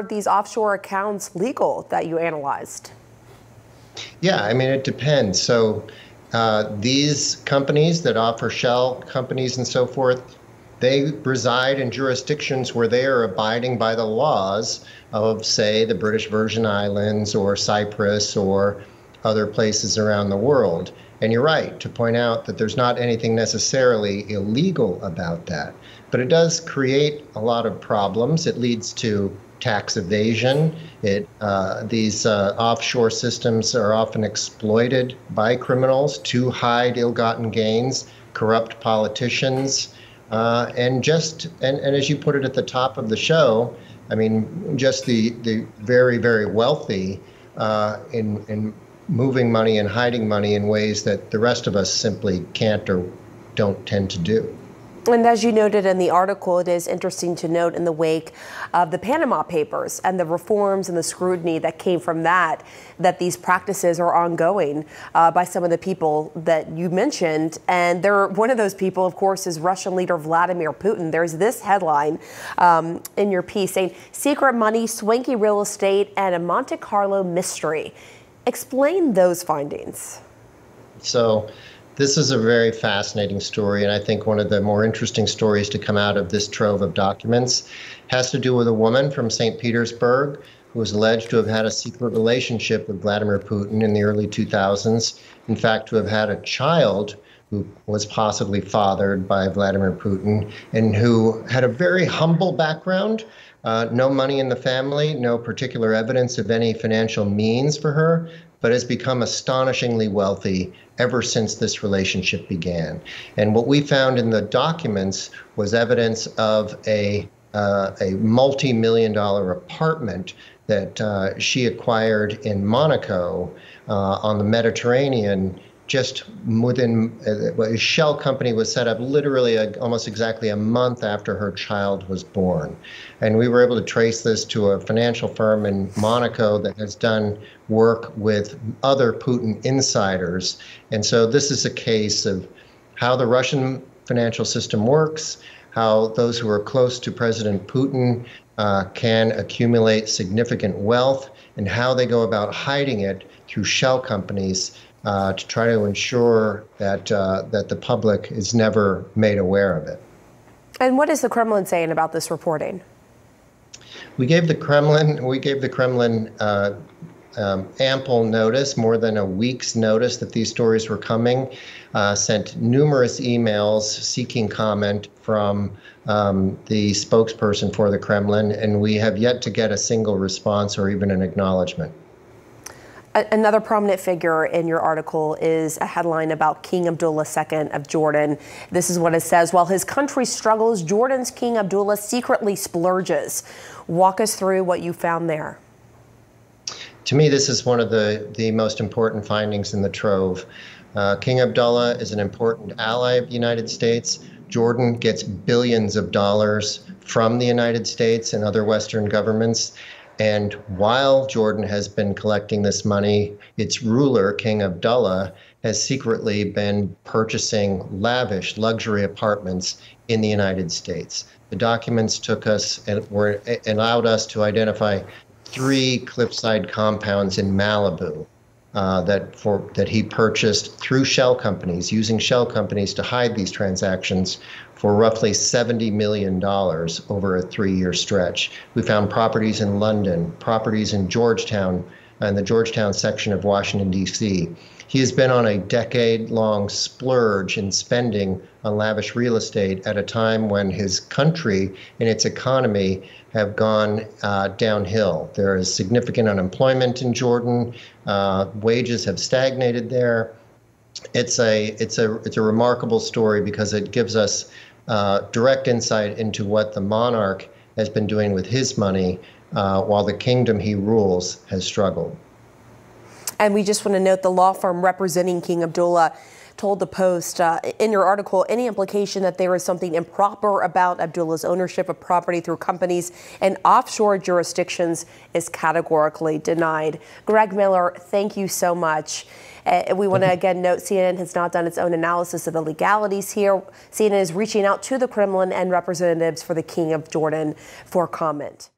are these offshore accounts legal that you analyzed? Yeah, I mean, it depends. So uh, these companies that offer shell companies and so forth, they reside in jurisdictions where they are abiding by the laws of, say, the British Virgin Islands or Cyprus or other places around the world. And you're right to point out that there's not anything necessarily illegal about that. But it does create a lot of problems. It leads to tax evasion. It, uh, these uh, offshore systems are often exploited by criminals to hide ill-gotten gains, corrupt politicians, uh, and just and, and as you put it at the top of the show, I mean, just the the very very wealthy uh, in in moving money and hiding money in ways that the rest of us simply can't or don't tend to do. And as you noted in the article, it is interesting to note in the wake of the Panama Papers and the reforms and the scrutiny that came from that, that these practices are ongoing uh, by some of the people that you mentioned. And there, one of those people, of course, is Russian leader Vladimir Putin. There's this headline um, in your piece saying secret money, swanky real estate, and a Monte Carlo mystery. Explain those findings. So, this is a very fascinating story, and I think one of the more interesting stories to come out of this trove of documents has to do with a woman from St. Petersburg who was alleged to have had a secret relationship with Vladimir Putin in the early 2000s. In fact, to have had a child who was possibly fathered by Vladimir Putin and who had a very humble background. Uh, no money in the family, no particular evidence of any financial means for her, but has become astonishingly wealthy ever since this relationship began. And what we found in the documents was evidence of a uh, a multi-million dollar apartment that uh, she acquired in Monaco uh, on the Mediterranean just within uh, a shell company was set up literally a, almost exactly a month after her child was born. And we were able to trace this to a financial firm in Monaco that has done work with other Putin insiders. And so this is a case of how the Russian financial system works, how those who are close to President Putin uh, can accumulate significant wealth, and how they go about hiding it through shell companies uh, to try to ensure that uh, that the public is never made aware of it. And what is the Kremlin saying about this reporting? We gave the Kremlin we gave the Kremlin uh, um, ample notice, more than a week's notice that these stories were coming. Uh, sent numerous emails seeking comment from um, the spokesperson for the Kremlin, and we have yet to get a single response or even an acknowledgement. Another prominent figure in your article is a headline about King Abdullah II of Jordan. This is what it says. While his country struggles, Jordan's King Abdullah secretly splurges. Walk us through what you found there. To me, this is one of the, the most important findings in the trove. Uh, King Abdullah is an important ally of the United States. Jordan gets billions of dollars from the United States and other Western governments. And while Jordan has been collecting this money, its ruler, King Abdullah, has secretly been purchasing lavish luxury apartments in the United States. The documents took us and were allowed us to identify three cliffside compounds in Malibu uh, that for that he purchased through shell companies, using shell companies to hide these transactions for roughly $70 million over a three-year stretch. We found properties in London, properties in Georgetown, and the Georgetown section of Washington, D.C. He has been on a decade long splurge in spending on lavish real estate at a time when his country and its economy have gone uh, downhill. There is significant unemployment in Jordan, uh, wages have stagnated there. It's a, it's, a, it's a remarkable story because it gives us uh, direct insight into what the monarch has been doing with his money uh, while the kingdom he rules has struggled. And we just want to note the law firm representing King Abdullah told the Post uh, in your article any implication that there is something improper about Abdullah's ownership of property through companies and offshore jurisdictions is categorically denied. Greg Miller, thank you so much. Uh, we want to again note CNN has not done its own analysis of the legalities here. CNN is reaching out to the Kremlin and representatives for the King of Jordan for comment.